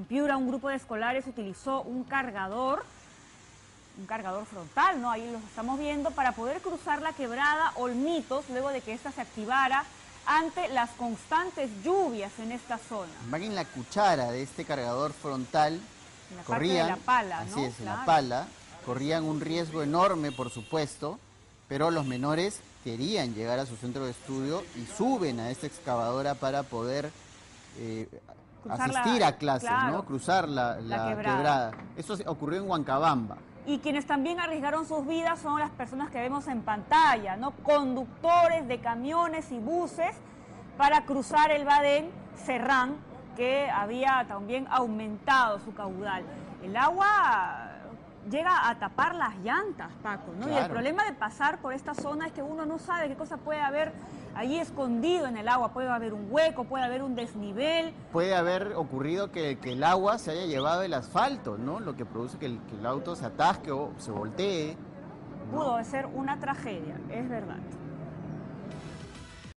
En Piura un grupo de escolares utilizó un cargador, un cargador frontal, ¿no? Ahí lo estamos viendo, para poder cruzar la quebrada Olmitos luego de que ésta se activara ante las constantes lluvias en esta zona. Van en la cuchara de este cargador frontal, En la parte corrían, de la pala, así ¿no? es, en la pala, corrían un riesgo enorme, por supuesto, pero los menores querían llegar a su centro de estudio y suben a esta excavadora para poder eh, la- asistir a clases, claro, ¿no? Cruzar la, la la quebrada. quebrada. Eso ocurrió en Huancabamba. Y quienes también arriesgaron sus vidas son las personas que vemos en pantalla, ¿no? Conductores de camiones y buses para cruzar el Badén Serrán, que había también aumentado su caudal. El agua llega a tapar las llantas, Paco, ¿no? Y el problema de pasar por esta zona es que uno no sabe qué cosa puede haber allí escondido en el agua. Puede haber un hueco, puede haber un desnivel. Puede haber ocurrido que, que el agua se haya llevado el asfalto, ¿no? Lo que produce que el, que el auto se atasque o se voltee. ¿no? Pudo ser una tragedia, es verdad.